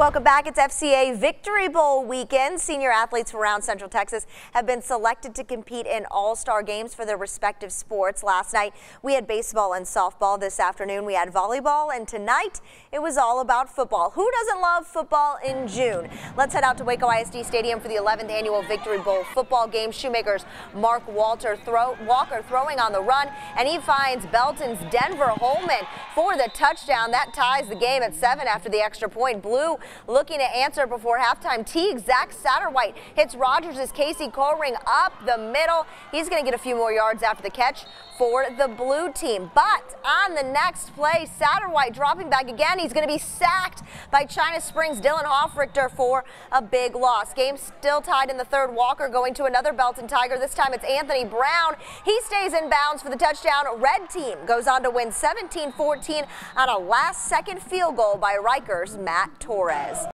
Welcome back. It's FCA Victory Bowl weekend. Senior athletes from around Central Texas have been selected to compete in all-star games for their respective sports. Last night we had baseball and softball. This afternoon we had volleyball and tonight it was all about football. Who doesn't love football in June? Let's head out to Waco ISD Stadium for the 11th annual Victory Bowl football game. Shoemakers Mark Walter throw, Walker throwing on the run and he finds Belton's Denver Holman for the touchdown. That ties the game at seven after the extra point. Blue looking to answer before halftime. T. Zach Satterwhite hits Rogers' as Casey Colring up the middle. He's going to get a few more yards after the catch for the blue team. But on the next play, Satterwhite dropping back again. He's going to be sacked by China Springs Dylan Hoffrichter for a big loss. Game still tied in the third. Walker going to another Belton Tiger. This time it's Anthony Brown. He stays in bounds for the touchdown. Red team goes on to win 17-14 on a last second field goal by Reicher's Matt Torres. Alvarez.